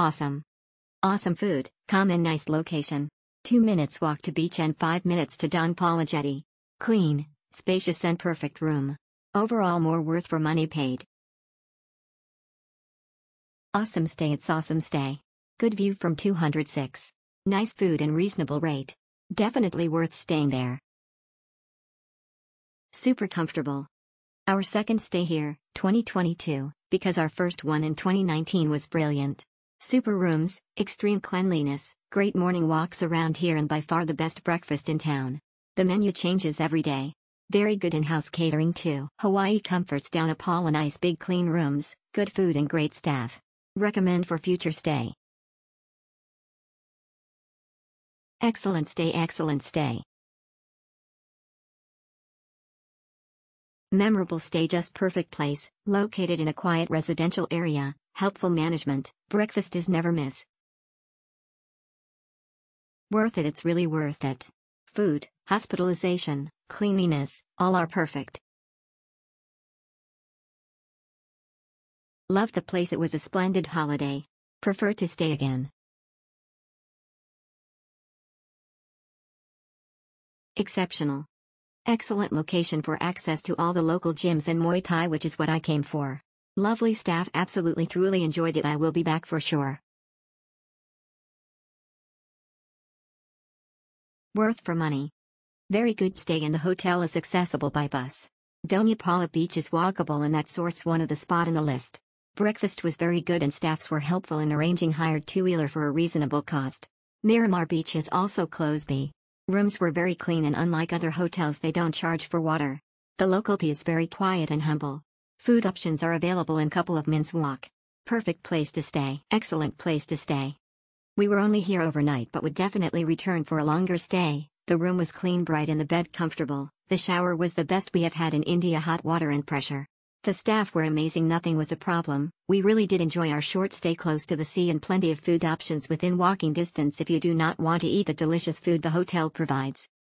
Awesome. Awesome food, calm and nice location. 2 minutes walk to beach and 5 minutes to Doña Paula Jetty. Clean, spacious and perfect room. Overall more worth for money paid. Awesome stay It's awesome stay. Good view from 206. Nice food and reasonable rate. Definitely worth staying there. Super comfortable. Our second stay here, 2022, because our first one in 2019 was brilliant. Super rooms, extreme cleanliness, great morning walks around here and by far the best breakfast in town. The menu changes every day. Very good in-house catering too. Hawaii comforts Doña Paula nice big clean rooms, good food and great staff. Recommend for future stay. Excellent stay excellent stay. Memorable stay just perfect place, located in a quiet residential area, helpful management, breakfast is never miss. Worth it it's really worth it. Food, hospitalization, cleanliness, all are perfect. Love the place it was a splendid holiday. Prefer to stay again. Exceptional. Excellent location for access to all the local gyms and Muay Thai which is what I came for. Lovely staff absolutely truly enjoyed it I will be back for sure. Worth for money. Very good stay and the hotel is accessible by bus. Doña Paula Beach is walkable and that sorts one of the spot in the list. Breakfast was very good and staffs were helpful in arranging hired two-wheeler for a reasonable cost. Miramar Beach is also close by. Rooms were very clean and unlike other hotels they don't charge for water. The locality is very quiet and humble. Food options are available in couple of minutes walk. Perfect place to stay. Excellent place to stay. We were only here overnight but would definitely return for a longer stay. The room was clean bright and the bed comfortable. The shower was the best we have had in India hot water and pressure. The staff were amazing nothing was a problem, we really did enjoy our short stay close to the sea and plenty of food options within walking distance if you do not want to eat the delicious food the hotel provides.